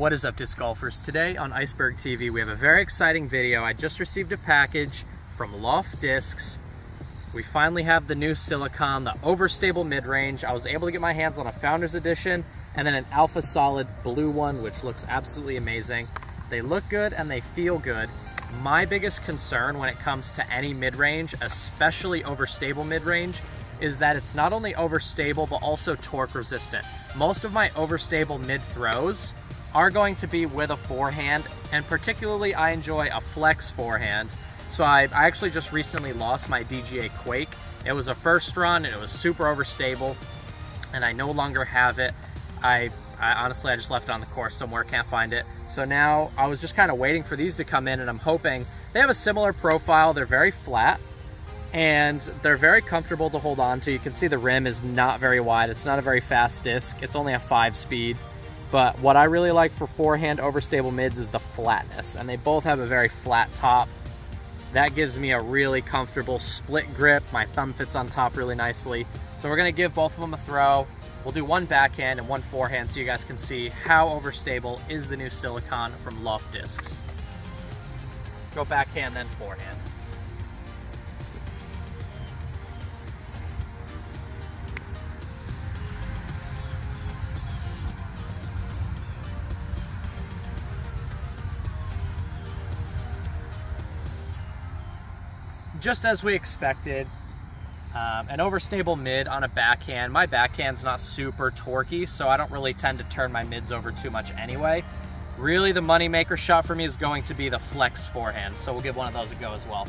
What is up disc golfers? Today on Iceberg TV we have a very exciting video. I just received a package from Loft Discs. We finally have the new Silicon, the overstable mid-range. I was able to get my hands on a Founders Edition and then an Alpha Solid blue one which looks absolutely amazing. They look good and they feel good. My biggest concern when it comes to any mid-range, especially overstable mid-range, is that it's not only overstable, but also torque resistant. Most of my overstable mid throws are going to be with a forehand, and particularly I enjoy a flex forehand. So I, I actually just recently lost my DGA Quake. It was a first run, and it was super overstable, and I no longer have it. I, I honestly, I just left it on the course somewhere, can't find it. So now I was just kind of waiting for these to come in, and I'm hoping they have a similar profile. They're very flat, and they're very comfortable to hold on to. You can see the rim is not very wide. It's not a very fast disc. It's only a five speed. But what I really like for forehand overstable mids is the flatness. And they both have a very flat top. That gives me a really comfortable split grip. My thumb fits on top really nicely. So we're gonna give both of them a throw. We'll do one backhand and one forehand so you guys can see how overstable is the new Silicon from Loft Discs. Go backhand, then forehand. Just as we expected, um, an overstable mid on a backhand. My backhand's not super torquey, so I don't really tend to turn my mids over too much anyway. Really, the moneymaker shot for me is going to be the flex forehand, so we'll give one of those a go as well.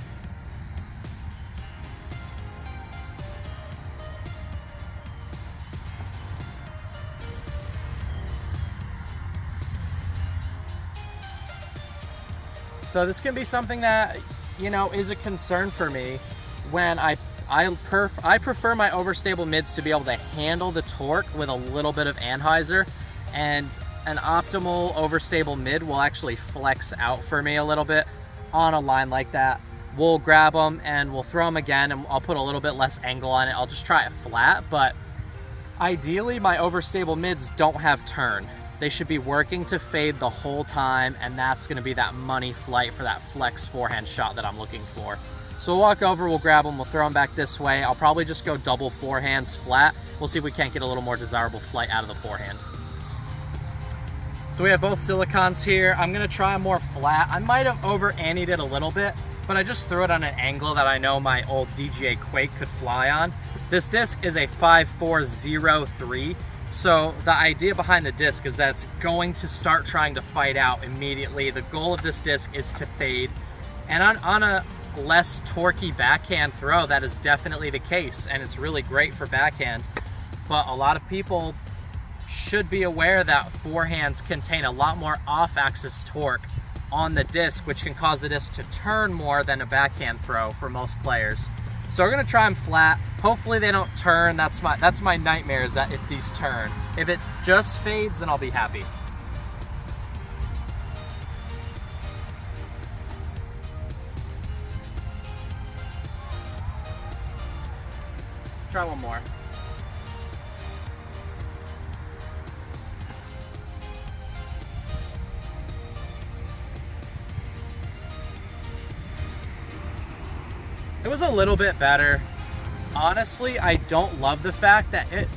So this can be something that you know, is a concern for me when I I, perf I prefer my overstable mids to be able to handle the torque with a little bit of anhyzer and an optimal overstable mid will actually flex out for me a little bit on a line like that. We'll grab them and we'll throw them again and I'll put a little bit less angle on it. I'll just try it flat, but ideally my overstable mids don't have turn. They should be working to fade the whole time, and that's gonna be that money flight for that flex forehand shot that I'm looking for. So we'll walk over, we'll grab them, we'll throw them back this way. I'll probably just go double forehands flat. We'll see if we can't get a little more desirable flight out of the forehand. So we have both silicons here. I'm gonna try more flat. I might have over anteed it a little bit, but I just threw it on an angle that I know my old DGA Quake could fly on. This disc is a 5403, so the idea behind the disc is that it's going to start trying to fight out immediately. The goal of this disc is to fade. And on, on a less torquey backhand throw, that is definitely the case. And it's really great for backhand. But a lot of people should be aware that forehands contain a lot more off-axis torque on the disc, which can cause the disc to turn more than a backhand throw for most players. So we're gonna try them flat. Hopefully they don't turn. That's my that's my nightmare is that if these turn. If it just fades, then I'll be happy. Try one more. Was a little bit better. Honestly, I don't love the fact that it,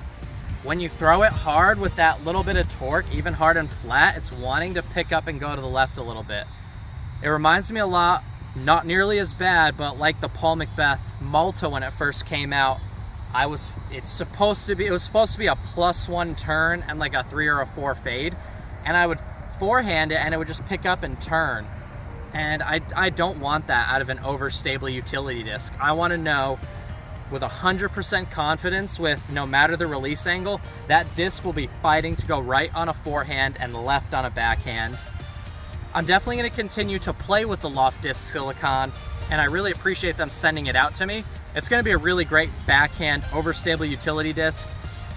when you throw it hard with that little bit of torque, even hard and flat, it's wanting to pick up and go to the left a little bit. It reminds me a lot, not nearly as bad, but like the Paul McBeth Malta when it first came out, I was, it's supposed to be, it was supposed to be a plus one turn and like a three or a four fade. And I would forehand it and it would just pick up and turn. And I, I don't want that out of an overstable utility disc. I want to know with 100% confidence with no matter the release angle, that disc will be fighting to go right on a forehand and left on a backhand. I'm definitely going to continue to play with the Loft Disc Silicon, and I really appreciate them sending it out to me. It's going to be a really great backhand overstable utility disc,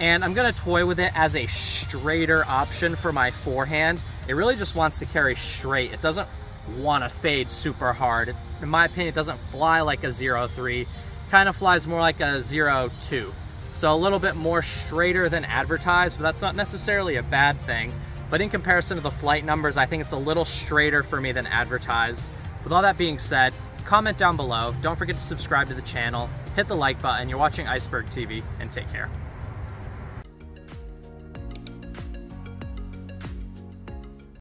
and I'm going to toy with it as a straighter option for my forehand. It really just wants to carry straight. It doesn't want to fade super hard. In my opinion, it doesn't fly like a 0.3, kind of flies more like a 0.2. So a little bit more straighter than advertised, but that's not necessarily a bad thing. but in comparison to the flight numbers, I think it's a little straighter for me than advertised. With all that being said, comment down below. Don't forget to subscribe to the channel, hit the like button. You're watching Iceberg TV, and take care.